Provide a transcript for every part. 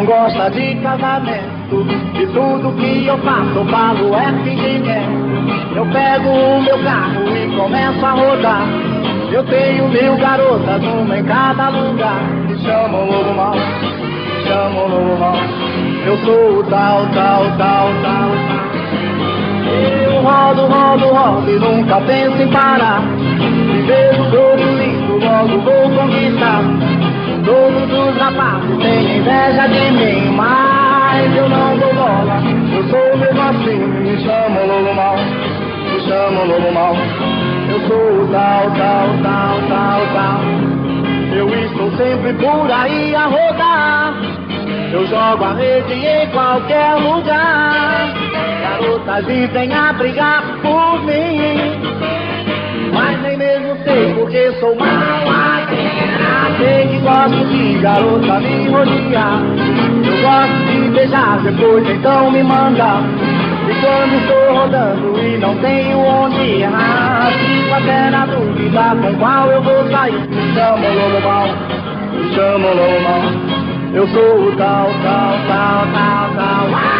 não gosta de casamento. E tudo que eu faço, eu falo é fingimento. Eu pego o meu carro e começo a rodar. Eu tenho mil garotas, uma em cada lugar. Me chamam lobo mal, me chamam lobo mal. Eu sou o tal, tal, tal, tal, tal. Eu rodo, rodo, rodo e nunca penso em parar. Me vejo inveja de mim, mas eu não dou bola. Eu sou mesmo assim, me chamam lobo mal, me chamam lobo mal. Eu sou o tal, tal, tal, tal, tal. Eu estou sempre por aí a rodar. Eu jogo a rede em qualquer lugar. Garotas vivem a brigar por mim. Mas nem mesmo sei porque sou mal Sei que gosto de garota me rodear. Eu gosto de beijar, depois então me mandar. E quando estou rodando e não tenho onde ah, fico até na dúvida com qual eu vou sair. Me chamo lobo mal, me chamo lobo mal. Eu sou o tal, tal, tal, tal, tal. Ah,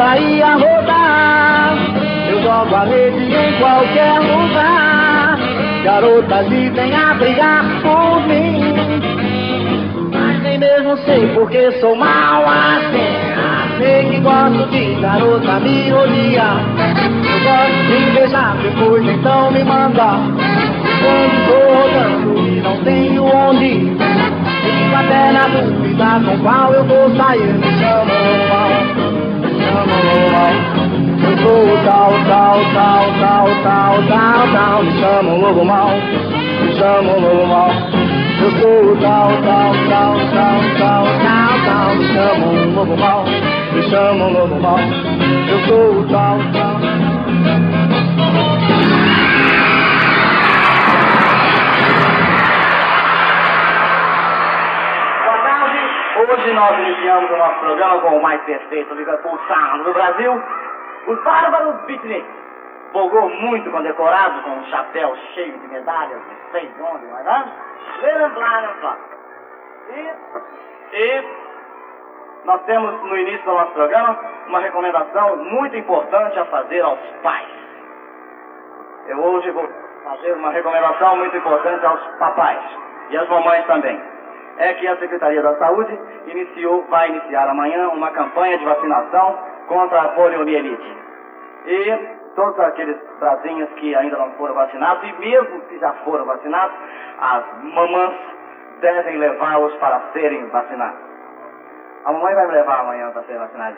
aí a rodar. Eu jogo a rede em qualquer lugar. Garotas vivem a brigar por mim. Mas nem mesmo sei porque sou mal assim. Sei que gosto de garota me odiar. Eu gosto de beijar, depois então me mandar. Quando tô rodando e não tal, tal, tal, tal, tal, tal, tal. Me chamam lobo mal, me chamam lobo mal. Eu sou o tal, tal, tal, tal, tal, tal, tal. Me chamam lobo mal, me chamam lobo mal. Eu sou o tal, tal. Hoje nós iniciamos o nosso programa com o mais perfeito Liverpool Sound do Brasil, os Bárbaros Beatniks. Folgou muito condecorado com um chapéu cheio de medalhas, não sei de onde, mas lá, lá. E, e nós temos no início do nosso programa uma recomendação muito importante a fazer aos pais. Eu hoje vou fazer uma recomendação muito importante aos papais e às mamães também. É que a Secretaria da Saúde iniciou, vai iniciar amanhã uma campanha de vacinação contra a poliomielite. E todos aqueles brasinhos que ainda não foram vacinados, e mesmo que já foram vacinados, as mamãs devem levá-los para serem vacinados. A mamãe vai me levar amanhã para ser vacinada.